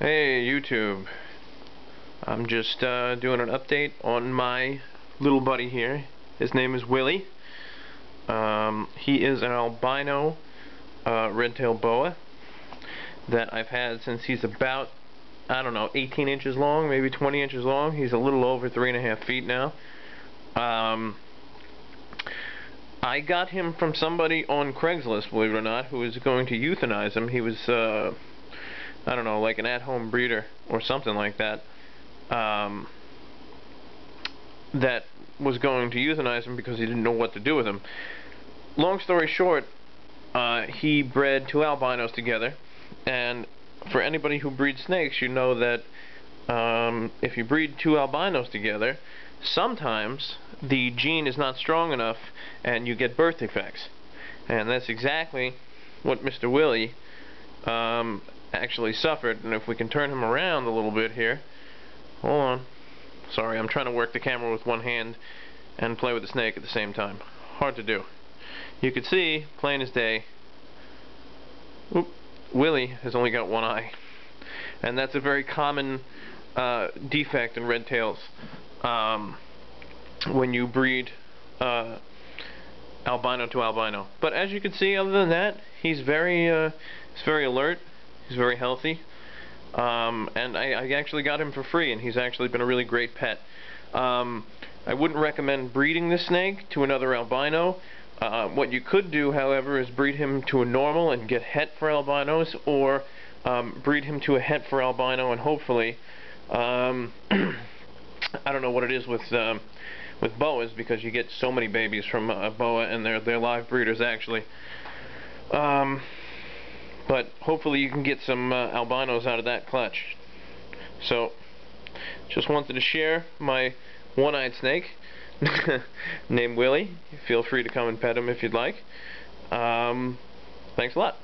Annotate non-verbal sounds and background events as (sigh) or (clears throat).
Hey YouTube, I'm just uh, doing an update on my little buddy here. His name is Willy. Um, he is an albino uh, red-tailed boa that I've had since he's about, I don't know, 18 inches long, maybe 20 inches long. He's a little over three and a half feet now. Um, I got him from somebody on Craigslist, believe it or not, who was going to euthanize him. He was uh, I don't know, like an at-home breeder or something like that, um, that was going to euthanize him because he didn't know what to do with him. Long story short, uh, he bred two albinos together, and for anybody who breeds snakes, you know that um, if you breed two albinos together, sometimes the gene is not strong enough and you get birth defects. And that's exactly what Mr. Willy um, actually suffered and if we can turn him around a little bit here. Hold on. Sorry I'm trying to work the camera with one hand and play with the snake at the same time. Hard to do. You can see plain as day. Oop, Willy has only got one eye. And that's a very common uh, defect in red tails um, when you breed uh, albino to albino. But as you can see other than that he's very uh, he's very alert He's very healthy. Um, and I, I, actually got him for free, and he's actually been a really great pet. Um, I wouldn't recommend breeding this snake to another albino. Uh, what you could do, however, is breed him to a normal and get het for albinos, or um, breed him to a het for albino, and hopefully, um, (clears throat) I don't know what it is with um, with boas because you get so many babies from a boa, and they're they're live breeders actually. Hopefully you can get some uh, albinos out of that clutch. So, just wanted to share my one-eyed snake (laughs) named Willy. Feel free to come and pet him if you'd like. Um, thanks a lot.